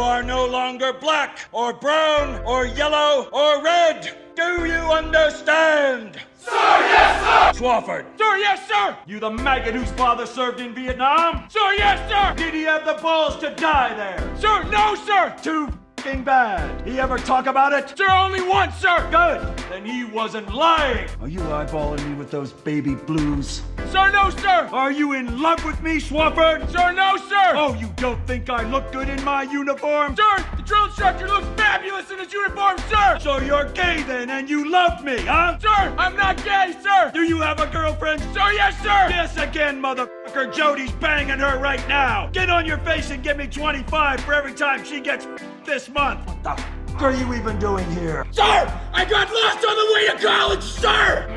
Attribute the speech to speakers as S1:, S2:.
S1: You are no longer black, or brown, or yellow, or red. Do you understand?
S2: Sir, yes,
S1: sir! Swofford.
S2: Sir, yes, sir!
S1: You the maggot whose father served in Vietnam?
S2: Sir, yes, sir!
S1: Did he have the balls to die there?
S2: Sir, no, sir!
S1: Too bad. He ever talk about it?
S2: Sir, only once, sir!
S1: Good. Then he wasn't lying. Are you eyeballing me with those baby blues?
S2: Sir, no, sir!
S1: Are you in love with me, Swofford?
S2: Sir, no, sir!
S1: Oh, you don't think I look good in my uniform?
S2: Sir, the drill instructor looks fabulous in his uniform, sir!
S1: So you're gay then, and you love me, huh?
S2: Sir, I'm not gay, sir!
S1: Do you have a girlfriend?
S2: Sir, yes, sir!
S1: Yes again, motherfucker. Jody's banging her right now. Get on your face and give me 25 for every time she gets this month. What the f are you even doing here?
S2: Sir, I got lost on the way to college, sir!